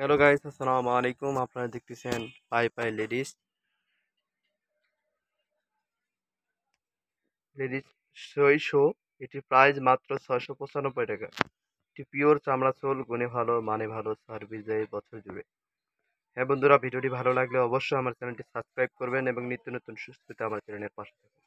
Hello guys আসসালামু আলাইকুম আপনারা দেখতেছেন পাই পাই লেডিস লেডিস সই শো প্রাইস মাত্র ছয়শো পঁচানব্বই টাকা। এটি পিওর চামড়া চোল, গুণে ভালো মানে ভালো সার্ভিস দেয় বছর জুড়ে। হ্যাঁ বন্ধুরা, ভিডিওটি ভালো লাগলে অবশ্যই আমার চ্যানেলটি সাবস্ক্রাইব করবেন এবং নিত্য নতুন সুস্থতা আমার চ্যানেলের পাশে থাকবেন